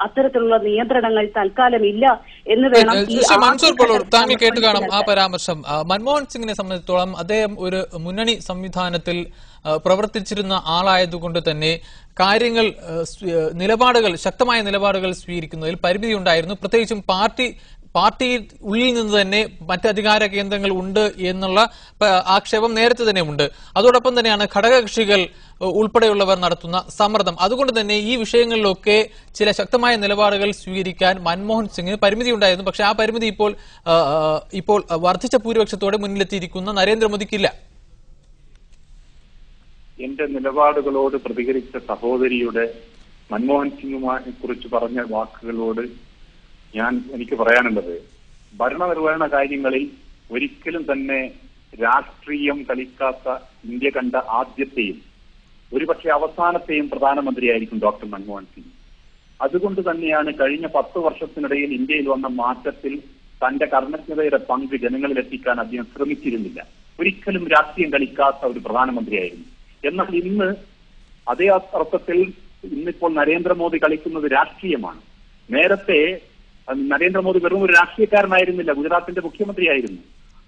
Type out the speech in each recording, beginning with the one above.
അത്തരത്തിലുള്ള നിയന്ത്രണങ്ങൾ തൽക്കാലം ഇല്ല എന്ന് വേണം മൻസൂർ പള്ളൂർ താങ്കൾ കേട്ട് കാണും ആ പരാമർശം. മൻമോഹൻ സിംഗിനെ സംബന്ധിച്ചിടത്തോളം അദ്ദേഹം ഒരു മുന്നണി സംവിധാനത്തിൽ പ്രവർത്തിച്ചിരുന്ന ആളായതുകൊണ്ട് തന്നെ കാര്യങ്ങൾ നിലപാടുകൾ ശക്തമായ നിലപാടുകൾ സ്വീകരിക്കുന്നതിൽ പരിമിതി ഉണ്ടായിരുന്നു പ്രത്യേകിച്ചും പാർട്ടി പാർട്ടി ഉള്ളിൽ നിന്ന് തന്നെ മറ്റ് അധികാര കേന്ദ്രങ്ങൾ ഉണ്ട് എന്നുള്ള ആക്ഷേപം നേരത്തെ തന്നെ ഉണ്ട്. അതോടൊപ്പം തന്നെയാണ് ഘടകകക്ഷികൾ ഉൾപ്പെടെയുള്ളവർ നടത്തുന്ന സമ്മർദ്ദം. അതുകൊണ്ട് തന്നെ ഈ വിഷയങ്ങളിലൊക്കെ ചില ശക്തമായ നിലപാടുകൾ സ്വീകരിക്കാൻ മൻമോഹൻ സിംഗിന് പരിമിതി ഉണ്ടായിരുന്നു. പക്ഷെ ആ പരിമിതി ഇപ്പോൾ ഇപ്പോൾ വർദ്ധിച്ച ഭൂരിപക്ഷത്തോടെ മുന്നിലെത്തിയിരിക്കുന്ന നരേന്ദ്രമോദിക്കില്ല. എന്റെ നിലപാടുകളോട് പ്രതികരിച്ച സഹോദരിയുടെ മൻമോഹൻ സിംഗുമായി കുറിച്ച് പറഞ്ഞ വാക്കുകളോട് ഞാൻ എനിക്ക് പറയാനുള്ളത് ഭരണനിർവഹണ കാര്യങ്ങളിൽ ഒരിക്കലും തന്നെ രാഷ്ട്രീയം കളിക്കാത്ത ഇന്ത്യ കണ്ട ആദ്യത്തെയും ഒരുപക്ഷെ അവസാനത്തെയും പ്രധാനമന്ത്രിയായിരിക്കും ഡോക്ടർ മൻമോഹൻ സിംഗ്. അതുകൊണ്ട് തന്നെയാണ് കഴിഞ്ഞ പത്ത് വർഷത്തിനിടയിൽ ഇന്ത്യയിൽ വന്ന മാറ്റത്തിൽ തന്റെ കർമ്മജ്ഞതയുടെ പങ്ക് ജനങ്ങളിൽ എത്തിക്കാൻ അദ്ദേഹം ശ്രമിച്ചിരുന്നില്ല. ഒരിക്കലും രാഷ്ട്രീയം കളിക്കാത്ത ഒരു പ്രധാനമന്ത്രിയായിരുന്നു. എന്നാൽ ഇന്ന് അതേ അർത്ഥത്തിൽ ഇന്നിപ്പോൾ നരേന്ദ്രമോദി കളിക്കുന്നത് രാഷ്ട്രീയമാണ്. നേരത്തെ നരേന്ദ്രമോദി വെറും ഒരു രാഷ്ട്രീയക്കാരനായിരുന്നില്ല ഗുജറാത്തിന്റെ മുഖ്യമന്ത്രിയായിരുന്നു.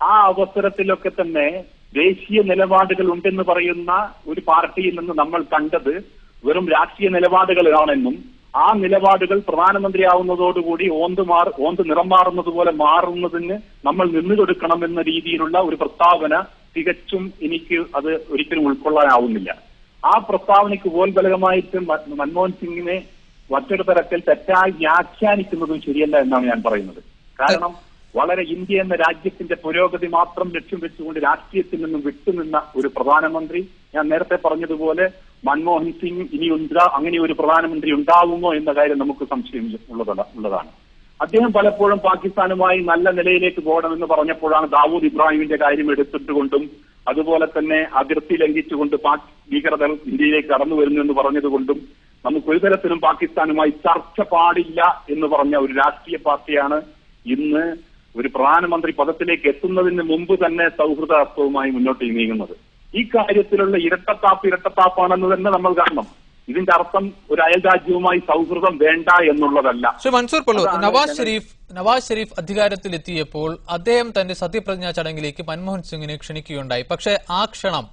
ആ അവസരത്തിലൊക്കെ തന്നെ ദേശീയ നിലപാടുകൾ ഉണ്ടെന്ന് പറയുന്ന ഒരു പാർട്ടിയിൽ നിന്ന് നമ്മൾ കണ്ടത് വെറും രാഷ്ട്രീയ നിലപാടുകളാണെന്നും ആ നിലപാടുകൾ പ്രധാനമന്ത്രിയാവുന്നതോടുകൂടി ഓന്ത് മാർ ഓന്ത് നിറം മാറുന്നത് പോലെ മാറുന്നതിന് നമ്മൾ നിന്നു കൊടുക്കണമെന്ന രീതിയിലുള്ള ഒരു പ്രസ്താവന തികച്ചും എനിക്ക് അത് ഒരിക്കലും ഉൾക്കൊള്ളാനാവുന്നില്ല. ആ പ്രസ്താവനയ്ക്ക് ഉപോത്ബലകമായിട്ട് മ- മൻമോഹൻ സിംഗിനെ മറ്റൊരു തരത്തിൽ തെറ്റായി വ്യാഖ്യാനിക്കുന്നതും ശരിയല്ല എന്നാണ് ഞാൻ പറയുന്നത്. കാരണം വളരെ ഇന്ത്യ എന്ന രാജ്യത്തിന്റെ പുരോഗതി മാത്രം ലക്ഷ്യം വെച്ചുകൊണ്ട് രാഷ്ട്രീയത്തിൽ നിന്നും വിട്ടുനിന്ന ഒരു പ്രധാനമന്ത്രി ഞാൻ നേരത്തെ പറഞ്ഞതുപോലെ മൻമോഹൻ സിംഗ് ഇനി ഉണ്ടാ അങ്ങനെ ഒരു പ്രധാനമന്ത്രി ഉണ്ടാവുമോ എന്ന കാര്യം നമുക്ക് സംശയം ഉള്ളതാണ്. അദ്ദേഹം പലപ്പോഴും പാകിസ്ഥാനുമായി നല്ല നിലയിലേക്ക് പോകണമെന്ന് പറഞ്ഞപ്പോഴാണ് ദാവൂദ് ഇബ്രാഹിമിന്റെ കാര്യം എടുത്തിട്ടുകൊണ്ടും അതുപോലെ തന്നെ അതിർത്തി ലംഘിച്ചുകൊണ്ട് പാക് ഭീകരതകൾ ഇന്ത്യയിലേക്ക് കടന്നു വരുന്നു എന്ന് പറഞ്ഞതുകൊണ്ടും നമുക്ക് ഒരു തരത്തിലും പാകിസ്ഥാനുമായി ചർച്ച പാടില്ല എന്ന് പറഞ്ഞ ഒരു രാഷ്ട്രീയ പാർട്ടിയാണ് ഇന്ന് ഒരു പ്രധാനമന്ത്രി പദത്തിലേക്ക് എത്തുന്നതിന് മുമ്പ് തന്നെ സൗഹൃദാർത്ഥവുമായി മുന്നോട്ട് നീങ്ങുന്നത്. ഈ കാര്യത്തിലുള്ള ഇരട്ടത്താപ്പ് ഇരട്ടത്താപ്പാണെന്ന് തന്നെ നമ്മൾ കാണണം. ഇതിന്റെ അർത്ഥം ഒരു അയൽ രാജ്യവുമായി സൗഹൃദം വേണ്ട എന്നുള്ളതല്ല. ശ്രീ മൻസൂർ പള്ളൂർ നവാസ് ഷെരീഫ് നവാസ് ഷെരീഫ് അധികാരത്തിലെത്തിയപ്പോൾ അദ്ദേഹം തന്റെ സത്യപ്രതിജ്ഞാ ചടങ്ങിലേക്ക് മൻമോഹൻ സിംഗിനെ ക്ഷണിക്കുകയുണ്ടായി. പക്ഷേ ആ ക്ഷണം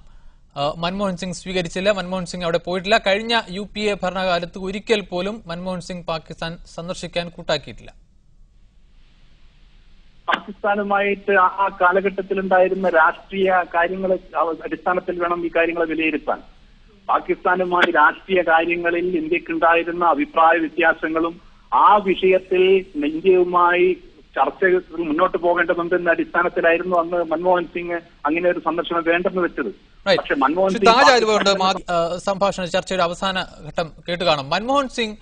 മൻമോഹൻ സിംഗ് സ്വീകരിച്ചില്ല. മൻമോഹൻ സിംഗ് അവിടെ പോയിട്ടില്ല. കഴിഞ്ഞ യു പി എ ഭരണകാലത്ത് ഒരിക്കൽ പോലും മൻമോഹൻ സിംഗ് പാകിസ്ഥാൻ സന്ദർശിക്കാൻ കൂട്ടാക്കിയിട്ടില്ല. പാകിസ്ഥാനുമായിട്ട് ആ കാലഘട്ടത്തിലുണ്ടായിരുന്ന രാഷ്ട്രീയ കാര്യങ്ങളെ അവ- അടിസ്ഥാനത്തിൽ വേണം ഈ കാര്യങ്ങളെ വിലയിരുത്താൻ. പാകിസ്ഥാനുമായി രാഷ്ട്രീയ കാര്യങ്ങളിൽ ഇന്ത്യക്കുണ്ടായിരുന്ന അഭിപ്രായ വ്യത്യാസങ്ങളും ആ വിഷയത്തിൽ ഇന്ത്യയുമായി ചർച്ചകൾ മുന്നോട്ട് പോകേണ്ടതുണ്ടെന്ന അടിസ്ഥാനത്തിലായിരുന്നു അന്ന് മൻമോഹൻ സിംഗ് അങ്ങനെ ഒരു സന്ദർശനം വേണ്ടെന്ന് വെച്ചത്. പക്ഷെ മൻമോഹൻ സിംഗ് സംഭാഷണ ചർച്ചയുടെ അവസാന ഘട്ടം കേട്ട് കാണും. മൻമോഹൻ സിംഗ്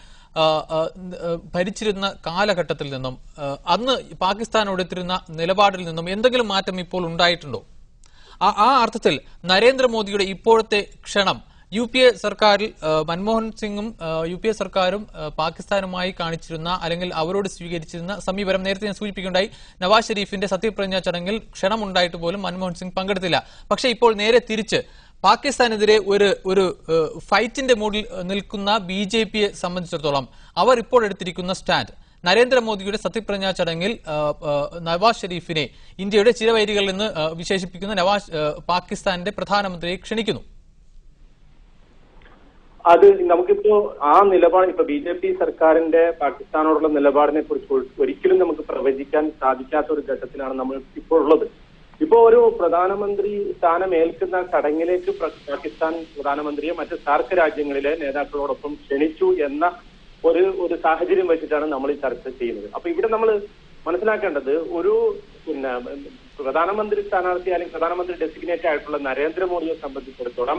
ഭരിച്ചിരുന്ന കാലഘട്ടത്തിൽ നിന്നും അന്ന് പാകിസ്ഥാൻ എടുത്തിരുന്ന നിലപാടിൽ നിന്നും എന്തെങ്കിലും മാറ്റം ഇപ്പോൾ ഉണ്ടായിട്ടുണ്ടോ? ആ ആ അർത്ഥത്തിൽ നരേന്ദ്രമോദിയുടെ ഇപ്പോഴത്തെ ക്ഷണം യു പി എ സർക്കാരിൽ മൻമോഹൻ സിംഗും യു പി എ സർക്കാരും പാകിസ്ഥാനുമായി കാണിച്ചിരുന്ന അല്ലെങ്കിൽ അവരോട് സ്വീകരിച്ചിരുന്ന സമീപനം നേരത്തെ ഞാൻ സൂചിപ്പിക്കുകയുണ്ടായി. നവാസ് ഷെരീഫിന്റെ സത്യപ്രതിജ്ഞാ ചടങ്ങിൽ ക്ഷണമുണ്ടായിട്ട് പോലും മൻമോഹൻ സിംഗ് പങ്കെടുത്തില്ല. പക്ഷേ ഇപ്പോൾ നേരെ തിരിച്ച് പാകിസ്ഥാനെതിരെ ഒരു ഒരു ഫൈറ്റിന്റെ മൂഡിൽ നിൽക്കുന്ന ബി ജെ പിയെ സംബന്ധിച്ചിടത്തോളം അവർ ഇപ്പോൾ എടുത്തിരിക്കുന്ന സ്റ്റാൻഡ്. നരേന്ദ്രമോദിയുടെ സത്യപ്രതിജ്ഞാ ചടങ്ങിൽ നവാസ് ഷെരീഫിനെ ഇന്ത്യയുടെ ചിരവൈരികളിൽ നിന്ന് വിശേഷിപ്പിക്കുന്ന നവാസ് പാകിസ്ഥാന്റെ പ്രധാനമന്ത്രിയെ ക്ഷണിക്കുന്നു. അത് നമുക്കിപ്പോ ആ നിലപാട് ഇപ്പൊ ബി ജെ പി സർക്കാരിന്റെ പാകിസ്ഥാനോടുള്ള നിലപാടിനെ കുറിച്ച് ഒരിക്കലും നമുക്ക് പ്രവചിക്കാൻ സാധിക്കാത്ത ഒരു ഘട്ടത്തിലാണ് നമ്മൾ ഇപ്പോൾ ഉള്ളത് ഇപ്പോ ഒരു പ്രധാനമന്ത്രി സ്ഥാനം ഏൽക്കുന്ന ചടങ്ങിലേക്ക് പാകിസ്ഥാൻ പ്രധാനമന്ത്രിയെ മറ്റ് സാർക്ക് രാജ്യങ്ങളിലെ നേതാക്കളോടൊപ്പം ക്ഷണിച്ചു എന്ന ഒരു ഒരു സാഹചര്യം വെച്ചിട്ടാണ് നമ്മൾ ഈ ചർച്ച ചെയ്യുന്നത്. അപ്പൊ ഇവിടെ നമ്മൾ മനസ്സിലാക്കേണ്ടത് ഒരു പിന്നെ പ്രധാനമന്ത്രി സ്ഥാനാർത്ഥി അല്ലെങ്കിൽ പ്രധാനമന്ത്രി ഡെസിഗ്നേറ്റ് ആയിട്ടുള്ള നരേന്ദ്രമോദിയെ സംബന്ധിച്ചിടത്തോളം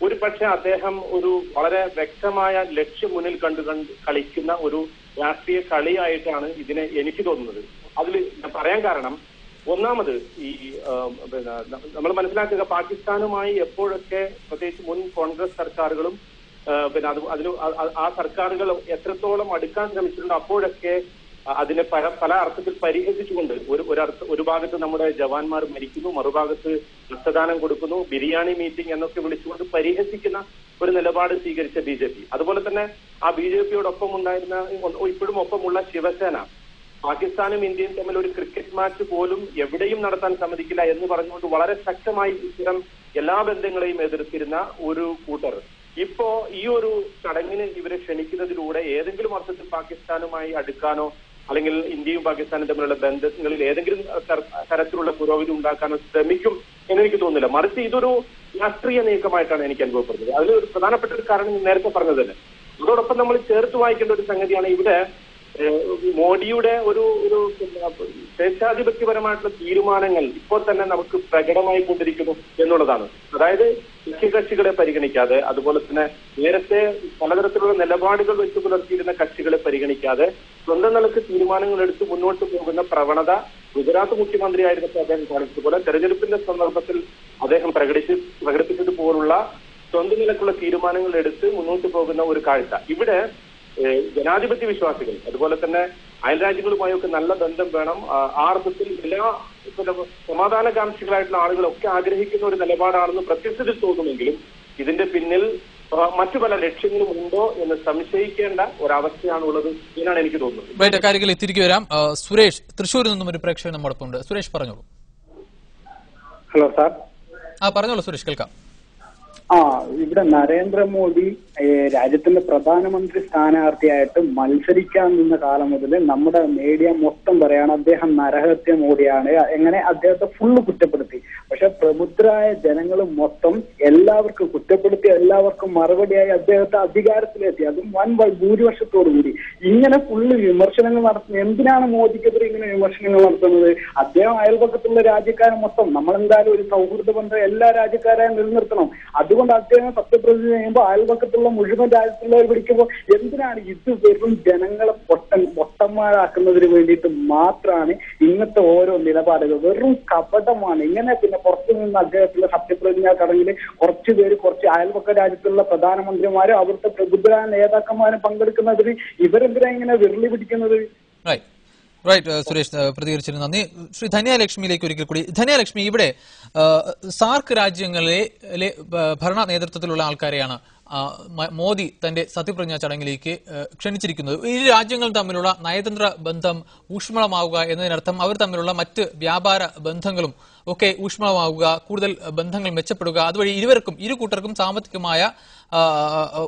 ഒരു പക്ഷെ അദ്ദേഹം ഒരു വളരെ വ്യക്തമായ ലക്ഷ്യം മുന്നിൽ കണ്ടു കളിക്കുന്ന ഒരു രാഷ്ട്രീയ കളിയായിട്ടാണ് ഇതിനെ എനിക്ക് തോന്നുന്നത്. അതിൽ പറയാൻ കാരണം ഒന്നാമത് ഈ നമ്മൾ മനസ്സിലാക്കുക പാകിസ്ഥാനുമായി എപ്പോഴൊക്കെ പ്രത്യേകിച്ച് മുൻ കോൺഗ്രസ് സർക്കാരുകളും പിന്നെ അത് അതിന് ആ- സർക്കാരുകൾ എത്രത്തോളം അടുക്കാൻ ശ്രമിച്ചിട്ടുണ്ട് അപ്പോഴൊക്കെ അതിനെ പല പല അർത്ഥത്തിൽ പരിഹസിച്ചുകൊണ്ട് ഒരു ഒരർത്ഥ ഒരു ഭാഗത്ത് നമ്മുടെ ജവാന്മാർ മരിക്കുന്നു മറുഭാഗത്ത് രക്തദാനം കൊടുക്കുന്നു ബിരിയാണി മീറ്റിംഗ് എന്നൊക്കെ വിളിച്ചുകൊണ്ട് പരിഹസിക്കുന്ന ഒരു നിലപാട് സ്വീകരിച്ച ബി ജെ പി. അതുപോലെ തന്നെ ആ ബി ജെ പിയോടൊപ്പം ഉണ്ടായിരുന്ന ഇപ്പോഴും ഒപ്പമുള്ള ശിവസേന പാകിസ്ഥാനും ഇന്ത്യയും തമ്മിൽ ഒരു ക്രിക്കറ്റ് മാച്ച് പോലും എവിടെയും നടത്താൻ സമ്മതിക്കില്ല എന്ന് പറഞ്ഞുകൊണ്ട് വളരെ ശക്തമായി ഇത്തരം എല്ലാ ബന്ധങ്ങളെയും എതിർത്തിരുന്ന ഒരു കൂട്ടർ. ഇപ്പോ ഈ ഒരു ചടങ്ങിന് ഇവരെ ക്ഷണിക്കുന്നതിലൂടെ ഏതെങ്കിലും അർത്ഥത്തിൽ പാകിസ്ഥാനുമായി അടുക്കാനോ അല്ലെങ്കിൽ ഇന്ത്യയും പാകിസ്ഥാനും തമ്മിലുള്ള ബന്ധങ്ങളിൽ ഏതെങ്കിലും തരത്തിലുള്ള പുരോഗതി ഉണ്ടാക്കാനോ ശ്രമിക്കും എന്ന് എനിക്ക് തോന്നുന്നില്ല. മറിച്ച് ഇതൊരു രാഷ്ട്രീയ നീക്കമായിട്ടാണ് എനിക്ക് അനുഭവപ്പെടുന്നത്. അതിൽ ഒരു പ്രധാനപ്പെട്ട ഒരു കാരണം നേരത്തെ പറഞ്ഞത് തന്നെ അതോടൊപ്പം നമ്മൾ ചേർത്ത് വായിക്കേണ്ട ഒരു സംഗതിയാണ് ഇവിടെ മോഡിയുടെ ഒരു ഒരു സ്വേച്ഛാധിപത്യപരമായിട്ടുള്ള തീരുമാനങ്ങൾ ഇപ്പോൾ തന്നെ നമുക്ക് പ്രകടമായി കൊണ്ടിരിക്കുന്നു എന്നുള്ളതാണ്. അതായത് കക്ഷികളെ പരിഗണിക്കാതെ അതുപോലെ തന്നെ നേരത്തെ പലതരത്തിലുള്ള നിലപാടുകൾ വെച്ച് പുലർത്തിയിരുന്ന കക്ഷികളെ പരിഗണിക്കാതെ സ്വന്തം നിലയ്ക്ക് തീരുമാനങ്ങൾ എടുത്ത് മുന്നോട്ട് പോകുന്ന പ്രവണത ഗുജറാത്ത് മുഖ്യമന്ത്രിയായിരുന്നപ്പോൾ അദ്ദേഹം കാണിച്ചതുപോലെ തെരഞ്ഞെടുപ്പിന്റെ സന്ദർഭത്തിൽ അദ്ദേഹം പ്രകടിച്ച് പ്രകടിപ്പിച്ചതുപോലുള്ള സ്വന്തം നിലക്കുള്ള തീരുമാനങ്ങൾ എടുത്ത് മുന്നോട്ട് പോകുന്ന ഒരു കാഴ്ച. ഇവിടെ ജനാധിപത്യ വിശ്വാസികൾ അതുപോലെ തന്നെ അയൽരാജ്യങ്ങളുമായൊക്കെ നല്ല ബന്ധം വേണം. ആ അർത്ഥത്തിൽ എല്ലാ സമാധാനകാംക്ഷികളായിട്ടുള്ള ആളുകളൊക്കെ ആഗ്രഹിക്കുന്ന ഒരു നിലപാടാണെന്ന് പ്രത്യക്ഷത്തിൽ തോന്നുമെങ്കിലും ഇതിന്റെ പിന്നിൽ മറ്റു പല ലക്ഷ്യങ്ങളും ഉണ്ടോ എന്ന് സംശയിക്കേണ്ട ഒരവസ്ഥയാണ് ഉള്ളത് എന്നാണ് എനിക്ക് തോന്നുന്നത്. റൈറ്റ് കാര്യങ്ങളിൽ തിരികെ വരാം. സുരേഷ് തൃശ്ശൂരിൽ നിന്നും ഒരു പ്രേക്ഷകൻ നമ്മോടൊപ്പം ഉണ്ട് സുരേഷ് പറഞ്ഞോളൂ. Hello sir. ആ പറഞ്ഞോളൂ സുരേഷ് കേൾക്കാം. ആ ഇവിടെ നരേന്ദ്രമോദി രാജ്യത്തിന്റെ പ്രധാനമന്ത്രി സ്ഥാനാർത്ഥിയായിട്ട് മത്സരിക്കാൻ നിന്ന കാലം മുതൽ നമ്മുടെ മീഡിയ മൊത്തം പറയാണ് അദ്ദേഹം നരഹത്യ മോഡിയാണ്. എങ്ങനെ അദ്ദേഹത്തെ ഫുള്ള് കുറ്റപ്പെടുത്തി. പക്ഷെ പ്രബുദ്ധരായ ജനങ്ങൾ മൊത്തം എല്ലാവർക്കും കുറ്റപ്പെടുത്തി എല്ലാവർക്കും മറുപടിയായി അദ്ദേഹത്തെ അധികാരത്തിലെത്തി. അതും വൻ ഭൂരിപക്ഷത്തോടു കൂടി. ഇങ്ങനെ ഫുള്ള് വിമർശനങ്ങൾ നടത്തുന്നത് എന്തിനാണ് മോദിക്കെതിരെ ഇങ്ങനെ വിമർശനങ്ങൾ നടത്തുന്നത്? അദ്ദേഹം അയൽപക്കത്തുള്ള രാജ്യക്കാരെ മൊത്തം നമ്മളെന്തായാലും ഒരു സൗഹൃദ ബന്ധം എല്ലാ രാജ്യക്കാരെയും നിലനിർത്തണം. അതുകൊണ്ട് അദ്ദേഹം സത്യപ്രതിജ്ഞ ചെയ്യുമ്പോൾ അയൽപക്കത്തുള്ള മുഴുവൻ രാജ്യത്തുള്ളവർ പിടിക്കുമ്പോൾ എന്തിനാണ് ഇത് വെറും ജനങ്ങളെ പൊട്ടൻ പൊട്ടന്മാരാക്കുന്നതിന് വേണ്ടിയിട്ട് മാത്രമാണ് ഇന്നത്തെ ഓരോ നിലപാടുകൾ? വെറും കപടമാണ്. ഇങ്ങനെ പിന്നെ പുറത്തു നിന്ന് അദ്ദേഹത്തിന്റെ സത്യപ്രതിജ്ഞ ചടങ്ങിൽ കുറച്ചു പേര് കുറച്ച് അയൽപക്ക രാജ്യത്തുള്ള പ്രധാനമന്ത്രിമാരും അവിടുത്തെ പ്രബുദ്ധരായ നേതാക്കന്മാരും പങ്കെടുക്കുന്നതിന് ഇവരെന്തിനാ ഇങ്ങനെ വിരളി പിടിക്കുന്നത്? റൈറ്റ് റൈറ്റ് സുരേഷ് പ്രതികരിച്ചിരുന്നു. പ്രതികരിച്ചതിന് നന്ദി. ശ്രീ ധന്യലക്ഷ്മിയിലേക്ക് ഒരിക്കൽ കൂടി. ധന്യലക്ഷ്മി ഇവിടെ ആ, സാർക്ക് രാജ്യങ്ങളിലെ ഭരണ നേതൃത്വത്തിലുള്ള ആൾക്കാരെയാണ് മോദി തന്റെ സത്യപ്രതിജ്ഞാ ചടങ്ങിലേക്ക് ക്ഷണിച്ചിരിക്കുന്നത്. ഈ രാജ്യങ്ങൾ തമ്മിലുള്ള നയതന്ത്ര ബന്ധം ഊഷ്മളമാവുക എന്നതിനർത്ഥം അവർ തമ്മിലുള്ള മറ്റ് വ്യാപാര ബന്ധങ്ങളും ഒക്കെ ഊഷ്മളമാവുക കൂടുതൽ ബന്ധങ്ങൾ മെച്ചപ്പെടുക അതുവഴി ഇരുവർക്കും ഇരു കൂട്ടർക്കും സാമ്പത്തികമായ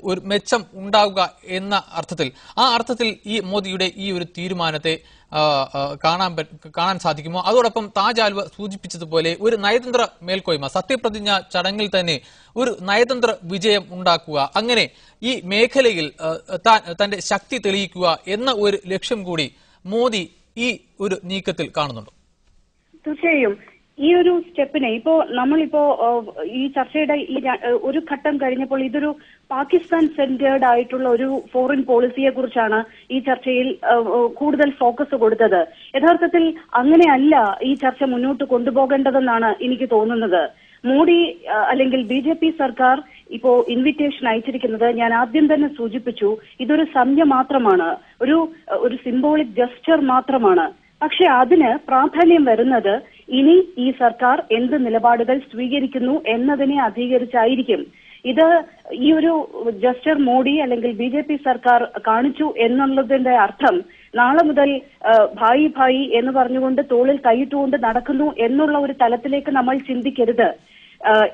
ഒരു മെച്ചം ഉണ്ടാവുക എന്ന അർത്ഥത്തിൽ ആ അർത്ഥത്തിൽ ഈ മോദിയുടെ ഈ ഒരു തീരുമാനത്തെ കാണാൻ കാണാൻ സാധിക്കുമോ? അതോടൊപ്പം താജ് ആൽവ സൂചിപ്പിച്ചതുപോലെ ഒരു നയതന്ത്ര മേൽക്കോയ്മ സത്യപ്രതിജ്ഞ ചടങ്ങിൽ തന്നെ ഒരു നയതന്ത്ര വിജയം ഉണ്ടാക്കുക. അങ്ങനെ ഈ മേഖലയിൽ തന്റെ ശക്തി തെളിയിക്കുക എന്ന ഒരു ലക്ഷ്യം കൂടി മോദി ഈ ഒരു നീക്കത്തിൽ കാണുന്നുണ്ട്. തീർച്ചയായും. ഈ ഒരു സ്റ്റെപ്പിനെ ഇപ്പോ നമ്മളിപ്പോ ഈ ചർച്ചയുടെ ഈ ഒരു ഘട്ടം കഴിഞ്ഞപ്പോൾ ഇതൊരു പാകിസ്ഥാൻ സെന്റേർഡ് ആയിട്ടുള്ള ഒരു ഫോറിൻ പോളിസിയെ കുറിച്ചാണ് ഈ ചർച്ചയിൽ കൂടുതൽ ഫോക്കസ് കൊടുത്തത്. യഥാർത്ഥത്തിൽ അങ്ങനെയല്ല ഈ ചർച്ച മുന്നോട്ട് കൊണ്ടുപോകേണ്ടതെന്നാണ് എനിക്ക് തോന്നുന്നത്. മോഡി അല്ലെങ്കിൽ ബി ജെ പി സർക്കാർ ഇപ്പോ ഇൻവിറ്റേഷൻ അയച്ചിരിക്കുന്നത് ഞാൻ ആദ്യം തന്നെ സൂചിപ്പിച്ചു ഇതൊരു സംഖ്യ മാത്രമാണ്. ഒരു ഒരു സിംബോളിക് ജസ്റ്റർ മാത്രമാണ്. പക്ഷെ അതിന് പ്രാധാന്യം വരുന്നത് ഇനി ഈ സർക്കാർ എന്ത് നിലപാടുകൾ സ്വീകരിക്കുന്നു എന്നതിനെ അധികരിച്ചായിരിക്കും. ഇത് ഈ ഒരു ജസ്റ്റർ മോഡി അല്ലെങ്കിൽ ബി ജെ പി സർക്കാർ കാണിച്ചു എന്നുള്ളതിന്റെ അർത്ഥം നാളെ മുതൽ ഭായി ഭായി എന്ന് പറഞ്ഞുകൊണ്ട് തോളിൽ കൈയിട്ടുകൊണ്ട് നടക്കുന്നു എന്നുള്ള ഒരു തലത്തിലേക്ക് നമ്മൾ ചിന്തിക്കരുത്.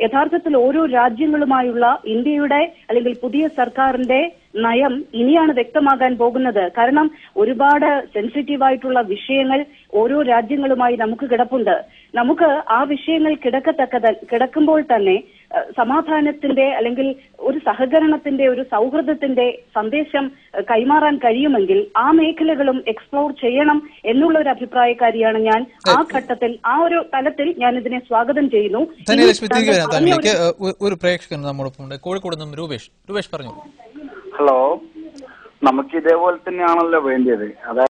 യഥാർത്ഥത്തിൽ ഓരോ രാജ്യങ്ങളുമായുള്ള ഇന്ത്യയുടെ അല്ലെങ്കിൽ പുതിയ സർക്കാരിന്റെ നയം ഇനിയാണ് വ്യക്തമാകാൻ പോകുന്നത്. കാരണം ഒരുപാട് സെൻസിറ്റീവ് ആയിട്ടുള്ള വിഷയങ്ങൾ ഓരോ രാജ്യങ്ങളുമായി നമുക്ക് കിടപ്പുണ്ട്. നമുക്ക് ആ വിഷയങ്ങൾ കിടക്കത്തക്ക കിടക്കുമ്പോൾ തന്നെ സമാധാനത്തിന്റെ അല്ലെങ്കിൽ ഒരു സഹകരണത്തിന്റെ ഒരു സൗഹൃദത്തിന്റെ സന്ദേശം കൈമാറാൻ കഴിയുമെങ്കിൽ ആ മേഖലകളും എക്സ്പ്ലോർ ചെയ്യണം എന്നുള്ള ഒരു അഭിപ്രായക്കാരിയാണ് ഞാൻ. ആ ഘട്ടത്തിൽ ആ ഒരു തലത്തിൽ ഞാൻ ഇതിനെ സ്വാഗതം ചെയ്യുന്നു. ഒരു- പ്രേക്ഷകൻ നമ്മോടൊപ്പം കോഴിക്കോട് നിന്നും രൂപേഷ്. രൂപേഷ് പറഞ്ഞു. ഹലോ. നമുക്ക് ഇതേപോലെ തന്നെയാണല്ലോ വേണ്ടത് അതായത്